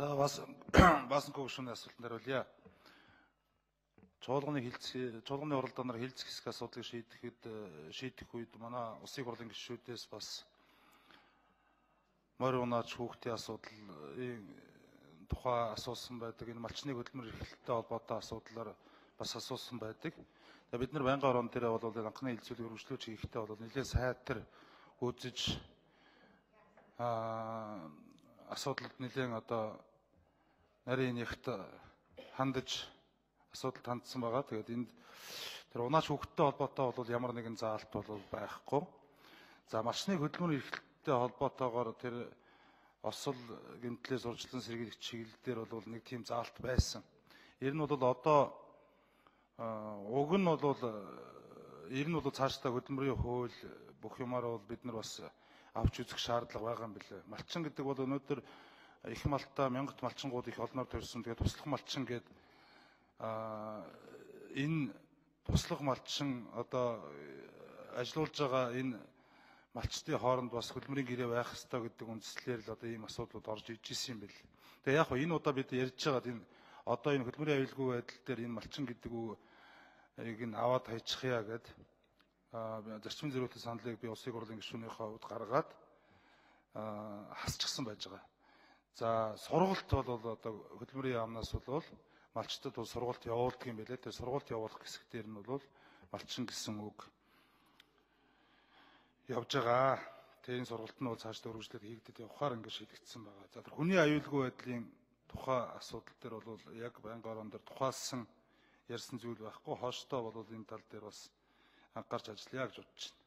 За бас Басанког шүний асуултанд хариулъя. Чуулганы хилцэх чуулганы уралдаанаар хилцэх хэсэг асуудлыг шийдэхэд э, шийдэх үед манай Улсын хурлын гишүүдээс бас морь унаач хүүхдийн асуудлын тухай асуусан байдаг. Энэ малчны хөдөлмөр эрхлэлтэй холбоотой асуудлаар бас асуусан байдаг. Тэгээ бид нар байнгын орон дээр бол анхны хилцүүлэг хөрвүүлж хийхдээ бол нэлээд сайтар үзэж аа асуудалд нэлээд одоо нарийн ягт хандаж асуудалд хандсан байгаа. Тэгээд энд тэр унаач хөвгттэй холбоотой бол ямар нэгэн заалт бол байхгүй. За малчны хөдөлмөр эрхлэлтэй холбоотойгоор тэр осол гэмтлээс урьдчилан сэргийлэх чиглэлээр бол нэг тийм заалт байсан. Ер нь бол одоо уг нь бол ер нь бол цаашдаа хөдөлмөрийн хууль бүх юмар бол бид нар бас авч үзэх шаардлага байгаа юм билээ. Малчин гэдэг бол өнөөдөр их малта мянгат малчингууд их олноор төрсөн. Тэгээд туслах малчин гэдэг а энэ туслах малчин одоо ажиллаулж байгаа энэ малчтын хооронд бас хөлмөрийн гэрээ байх ёстой гэдэг үндслээр л одоо ийм асуудлууд орж иж исэн юм бэл. Тэгээ яг хөө энэ удаа бид ярьж байгаа энэ одоо энэ хөлмөрийн аюулгүй байдал дээр энэ малчин гэдэг үгийг нь аваад хайчихъя гэд зарчмын зөрүүтэй саналыг би улсын хурлын гишүүнийхээ хувьд гаргаад хасчихсан байж байгаа. За сургалт бол одоо хөдөлмөрийн яамнаас бол малчтад бол сургалт явуулдаг юм байлээ. Тэгээ сургалт явуулах хэсэг дээр нь бол малчин гэсэн үг явж байгаа. Энэ сургалт нь бол цааш дөрвөлжлөд хийгдэд явахаар ингэ шийдэгдсэн байгаа. За тэр хүний аюулгүй байдлын тухай асуудал дээр бол яг байнгын орон дээр тухайлсан ярьсан зүйл байхгүй. Хооштой бол энэ тал дээр бас анхаарч ажиллая гэж бодож байна.